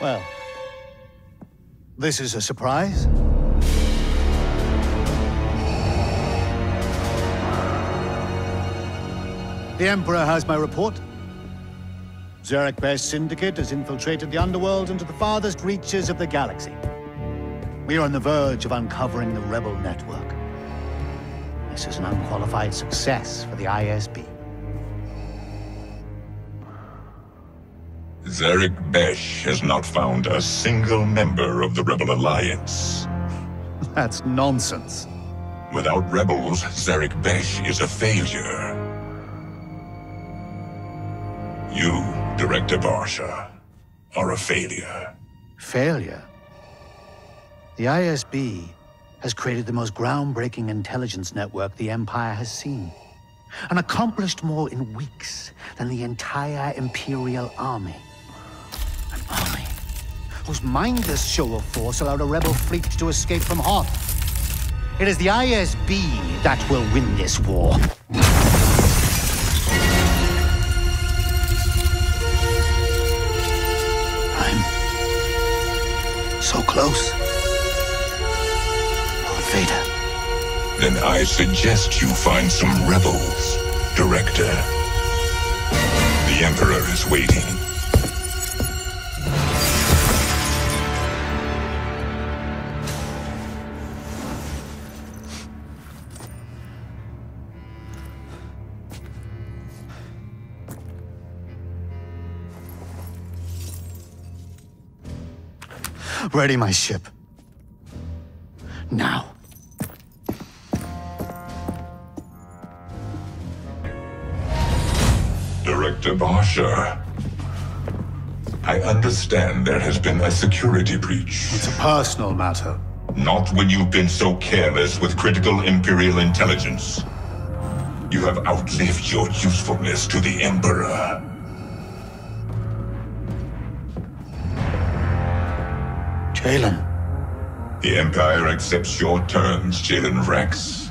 Well, this is a surprise. The Emperor has my report. Zerek Besh Syndicate has infiltrated the underworld into the farthest reaches of the galaxy. We are on the verge of uncovering the Rebel network. This is an unqualified success for the ISB. Zerek Besh has not found a single member of the Rebel Alliance. That's nonsense. Without rebels, Zerek Besh is a failure. You, Director Varsha, are a failure. Failure? The ISB has created the most groundbreaking intelligence network the Empire has seen. And accomplished more in weeks than the entire Imperial Army. An army whose mindless show of force allowed a rebel fleet to escape from Hoth. It is the ISB that will win this war. I'm so close. Lord Vader. Then I suggest you find some rebels, Director. The Emperor is waiting. Ready my ship. Now. Director Varsha. I understand there has been a security breach. It's a personal matter. Not when you've been so careless with critical Imperial intelligence. You have outlived your usefulness to the Emperor. Jaylen. The Empire accepts your terms, Jaylen Vrax.